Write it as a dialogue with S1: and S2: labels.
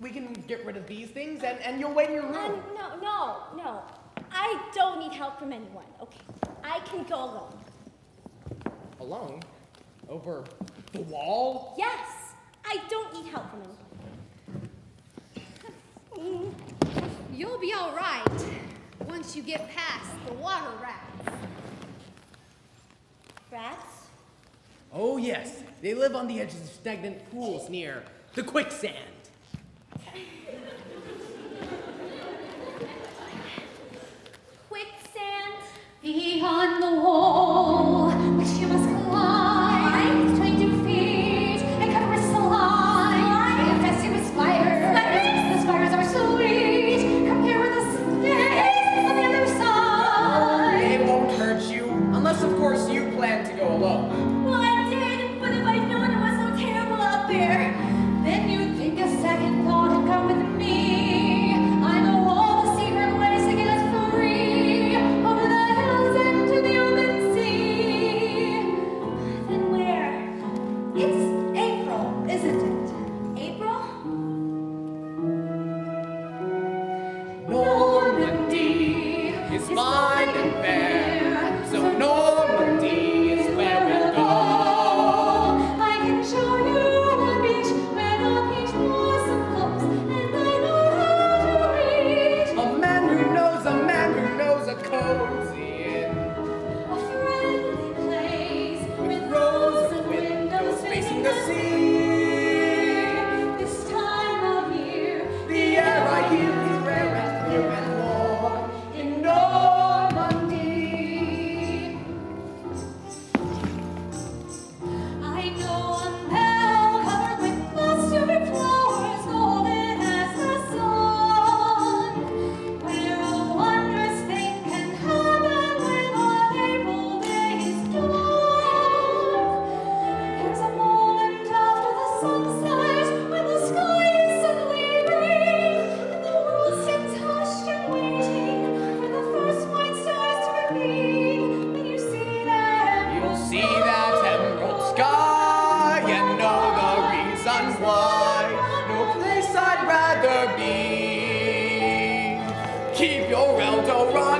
S1: we can get rid of these things and, and you'll wait in your room.
S2: Um, no, no, no. I don't need help from anyone, okay? I can go alone.
S1: Alone? Over the wall?
S2: Yes! I don't need help from anyone.
S3: You'll be all right once you get past the water rats.
S2: Rats?
S1: Oh, yes. They live on the edges of stagnant pools near the quicksand.
S3: on the wall, but you must
S1: Normandy is mine. You're